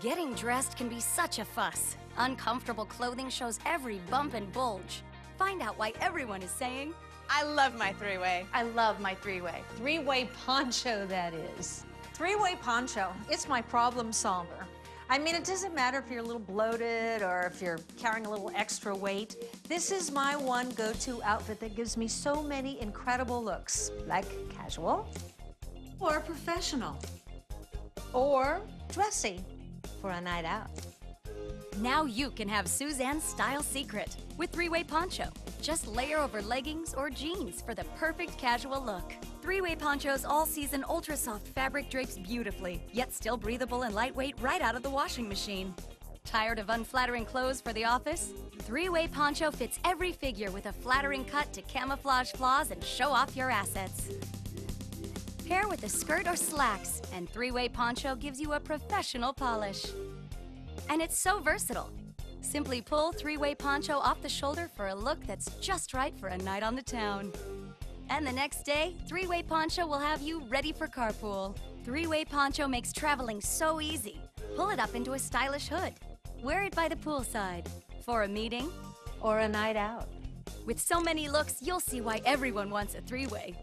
Getting dressed can be such a fuss. Uncomfortable clothing shows every bump and bulge. Find out why everyone is saying, I love my three-way. I love my three-way. Three-way poncho, that is. Three-way poncho, it's my problem solver. I mean, it doesn't matter if you're a little bloated or if you're carrying a little extra weight. This is my one go-to outfit that gives me so many incredible looks, like casual or professional or dressy for a night out. Now you can have Suzanne's style secret with three-way poncho. Just layer over leggings or jeans for the perfect casual look. Three-way poncho's all-season ultra-soft fabric drapes beautifully, yet still breathable and lightweight right out of the washing machine. Tired of unflattering clothes for the office? Three-way poncho fits every figure with a flattering cut to camouflage flaws and show off your assets. Pair with a skirt or slacks, and three-way poncho gives you a professional polish. And it's so versatile. Simply pull three-way poncho off the shoulder for a look that's just right for a night on the town. And the next day, three-way poncho will have you ready for carpool. Three-way poncho makes traveling so easy. Pull it up into a stylish hood. Wear it by the poolside. For a meeting. Or a night out. With so many looks, you'll see why everyone wants a three-way.